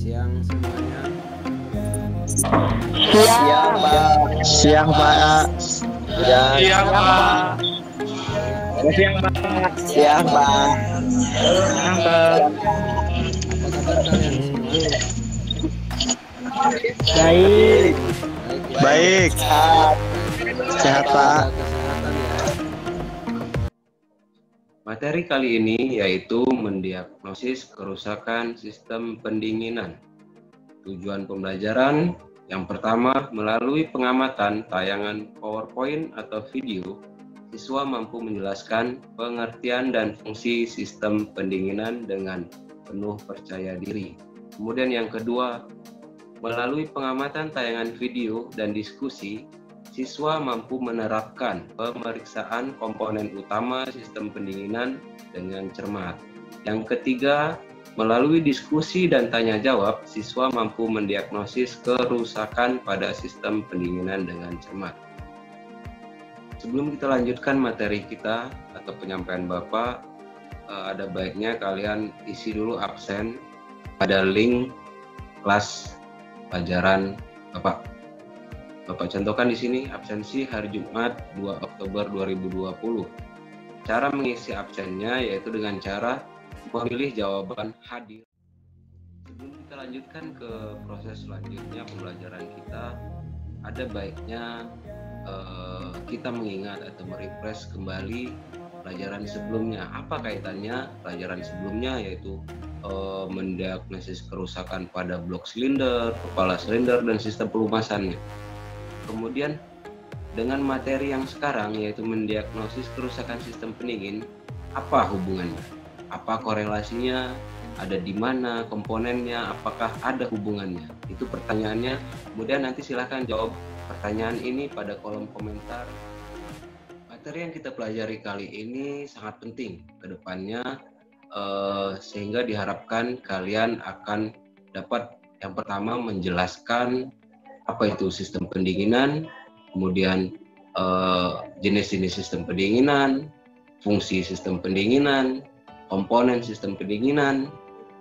siang semuanya. Siang, Pak. Siang Pak. Ya, Siang, Pak. Siang Pak. siang, Pak. Siang, Pak. Apa kabar kalian? Baik. Baik. ya. Baik. Sehat Pak. Materi kali ini yaitu mendiagnosis kerusakan sistem pendinginan. Tujuan pembelajaran yang pertama, melalui pengamatan tayangan PowerPoint atau video, siswa mampu menjelaskan pengertian dan fungsi sistem pendinginan dengan penuh percaya diri. Kemudian yang kedua, melalui pengamatan tayangan video dan diskusi, siswa mampu menerapkan pemeriksaan komponen utama sistem pendinginan dengan cermat. Yang ketiga, melalui diskusi dan tanya jawab, siswa mampu mendiagnosis kerusakan pada sistem pendinginan dengan cermat. Sebelum kita lanjutkan materi kita atau penyampaian Bapak, eh, ada baiknya kalian isi dulu absen pada link kelas pelajaran Bapak. Bapak contohkan di sini absensi hari Jumat 2 Oktober 2020. Cara mengisi absennya yaitu dengan cara memilih jawaban hadir. Sebelum kita lanjutkan ke proses selanjutnya pembelajaran kita, ada baiknya eh, kita mengingat atau merefresh kembali pelajaran sebelumnya. Apa kaitannya pelajaran sebelumnya yaitu eh, mendiagnosis kerusakan pada blok silinder, kepala silinder dan sistem pelumasannya. Kemudian dengan materi yang sekarang yaitu mendiagnosis kerusakan sistem pendingin, apa hubungannya? Apa korelasinya? Ada di mana komponennya? Apakah ada hubungannya? Itu pertanyaannya. Kemudian nanti silahkan jawab pertanyaan ini pada kolom komentar. Materi yang kita pelajari kali ini sangat penting ke depannya eh, sehingga diharapkan kalian akan dapat yang pertama menjelaskan apa itu sistem pendinginan, kemudian eh, jenis-jenis sistem pendinginan, fungsi sistem pendinginan, komponen sistem pendinginan,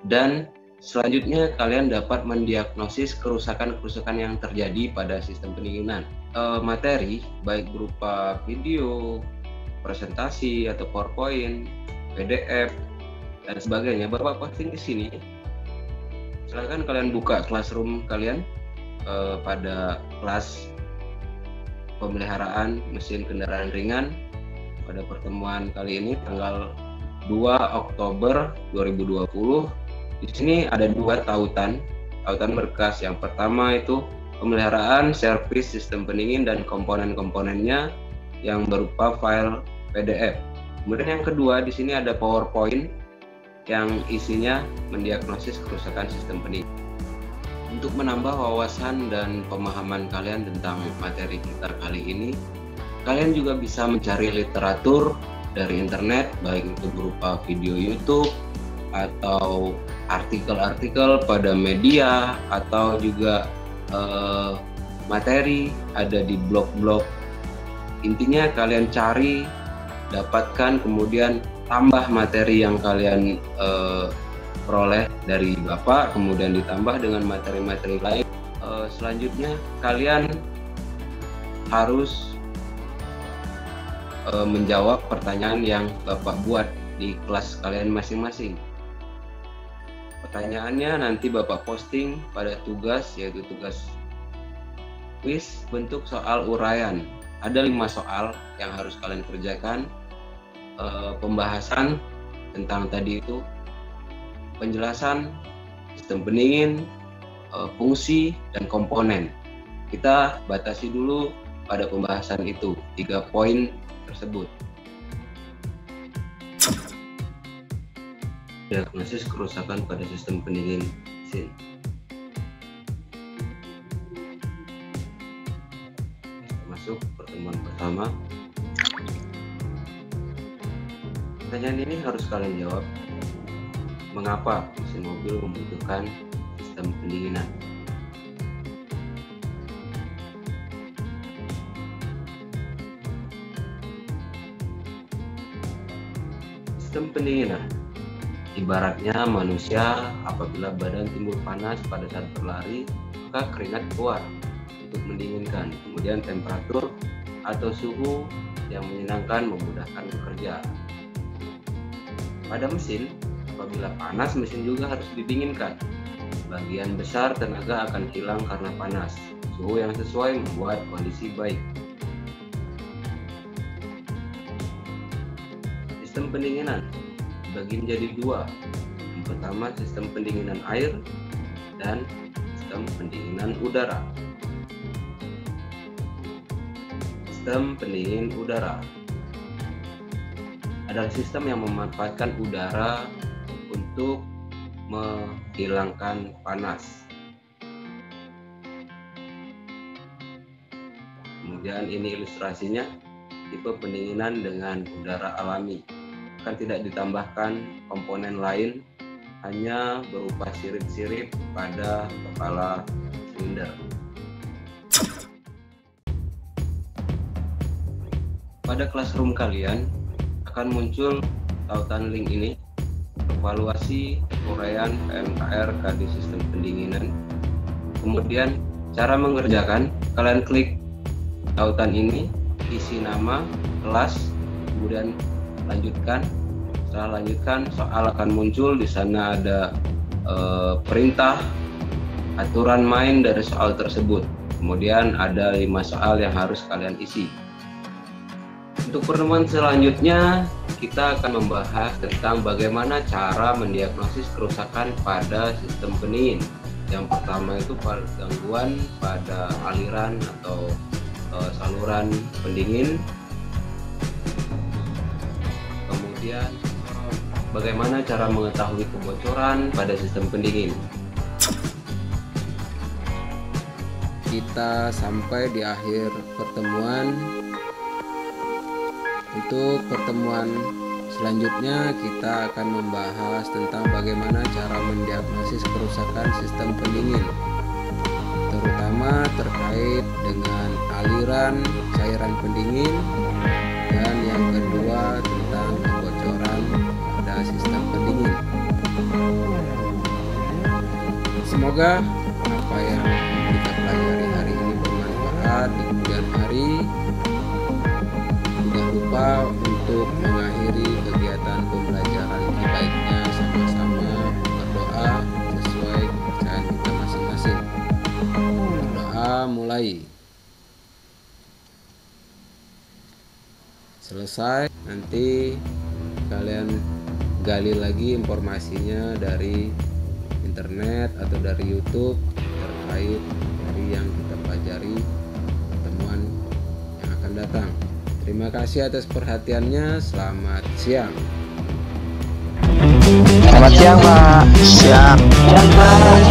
dan selanjutnya kalian dapat mendiagnosis kerusakan-kerusakan yang terjadi pada sistem pendinginan. Eh, materi baik berupa video, presentasi atau PowerPoint, PDF dan sebagainya Bapak posting di sini. Silahkan kalian buka classroom kalian eh, pada kelas pemeliharaan mesin kendaraan ringan pada pertemuan kali ini tanggal 2 Oktober 2020. Di sini ada dua tautan, tautan berkas. Yang pertama itu pemeliharaan servis sistem pendingin dan komponen-komponennya yang berupa file PDF. Kemudian yang kedua di sini ada PowerPoint yang isinya mendiagnosis kerusakan sistem pendingin untuk menambah wawasan dan pemahaman kalian tentang materi kita kali ini, kalian juga bisa mencari literatur dari internet, baik itu berupa video YouTube atau artikel-artikel pada media atau juga eh, materi ada di blog-blog. Intinya kalian cari, dapatkan, kemudian tambah materi yang kalian eh, peroleh dari Bapak, kemudian ditambah dengan materi-materi lain. Eh, selanjutnya, kalian harus eh, menjawab pertanyaan yang Bapak buat di kelas kalian masing-masing. Pertanyaannya nanti Bapak posting pada tugas, yaitu tugas quiz bentuk soal uraian. Ada lima soal yang harus kalian kerjakan. Eh, pembahasan tentang tadi itu penjelasan sistem pendingin, eh, fungsi, dan komponen. Kita batasi dulu pada pembahasan itu, tiga poin tersebut. Diagnosis kerusakan pada sistem pendingin mesin. Masuk pertemuan pertama. Pertanyaan ini harus kalian jawab mengapa mesin mobil membutuhkan sistem pendinginan. Sistem pendinginan Ibaratnya manusia apabila badan timbul panas pada saat berlari, maka keringat keluar untuk mendinginkan. Kemudian temperatur atau suhu yang menyenangkan memudahkan bekerja. Pada mesin, apabila panas mesin juga harus didinginkan. Bagian besar tenaga akan hilang karena panas. Suhu yang sesuai membuat kondisi baik. Sistem pendinginan dibagi menjadi dua. Yang pertama sistem pendinginan air dan sistem pendinginan udara. Sistem pendingin udara adalah sistem yang memanfaatkan udara untuk menghilangkan panas. Kemudian ini ilustrasinya tipe pendinginan dengan udara alami akan tidak ditambahkan komponen lain hanya berupa sirip-sirip pada kepala silinder. Pada classroom kalian akan muncul tautan link ini evaluasi uraian PMKR KD sistem pendinginan. Kemudian cara mengerjakan kalian klik tautan ini, isi nama, kelas, kemudian lanjutkan. Setelah lanjutkan soal akan muncul. Di sana ada e, perintah aturan main dari soal tersebut. Kemudian ada lima soal yang harus kalian isi untuk pertemuan selanjutnya kita akan membahas tentang bagaimana cara mendiagnosis kerusakan pada sistem pendingin yang pertama itu gangguan pada aliran atau e, saluran pendingin. Kemudian bagaimana cara mengetahui kebocoran pada sistem pendingin? Kita sampai di akhir pertemuan untuk pertemuan selanjutnya kita akan membahas tentang bagaimana cara mendiagnosis kerusakan sistem pendingin terutama terkait dengan aliran cairan pendingin dan yang kedua tentang kebocoran pada sistem pendingin. Semoga apa yang lupa untuk mengakhiri kegiatan pembelajaran ini baiknya sama-sama berdoa sesuai kepercayaan kita masing-masing. Berdoa mulai. selesai nanti kalian gali lagi informasinya dari internet atau dari YouTube terkait dari yang kita pelajari pertemuan yang akan datang. Terima kasih atas perhatiannya. Selamat siang. Selamat siang, Pak. Siang. Siang, Pak.